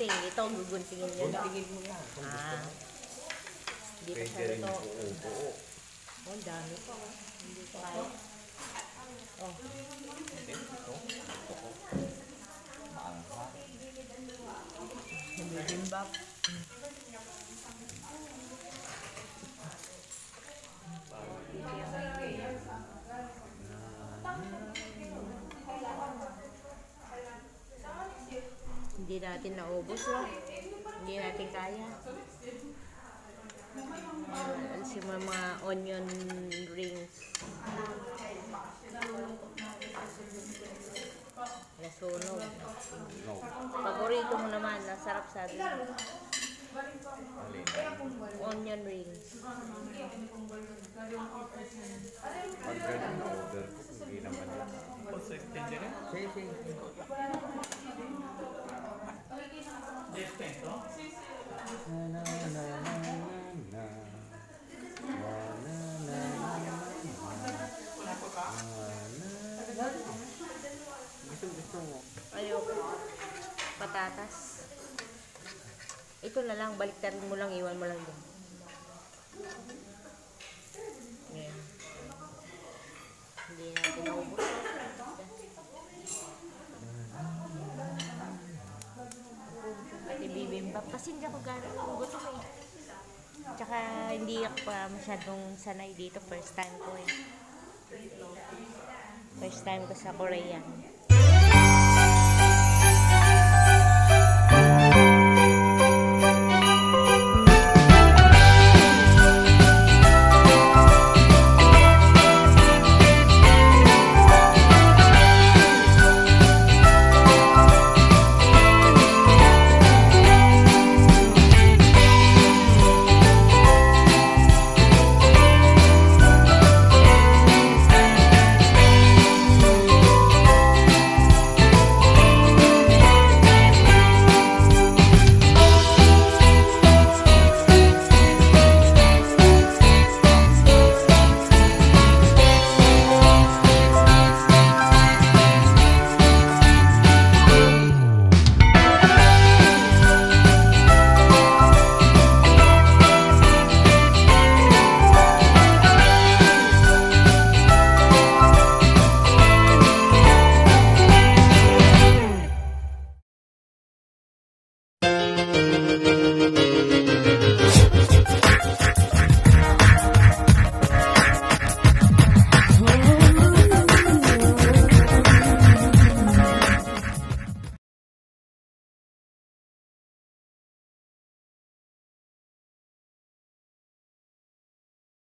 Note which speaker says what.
Speaker 1: gunting gitu guguntingin.
Speaker 2: Guntingin mo yan.
Speaker 1: Ah. Ito. oh Oh, dami. Hindi pa. Oh. Ya? Hindi natin naubos, no? Hindi natin kaya. Uh, alas yung mga, mga onion rings. Nasunog.
Speaker 2: No.
Speaker 1: Paborito mo naman, nasarap sa atin. Onion rings.
Speaker 2: Pag ganun na order hindi naman yan. Sige, sige. Na, na, na, na, na, na. Na, na, na, na, na. Na, na. Gusto, gusto mo.
Speaker 1: Ayoko. Patatas. Ito na lang, baliktarin mo lang, iwan mo lang dyan. Ayan. Hindi natin naubos. Pati bibimbap. Kasi hindi ako gano'n gutom eh. Tsaka hindi ako pa masyadong sanay dito. First time ko eh. First time ko sa Korea.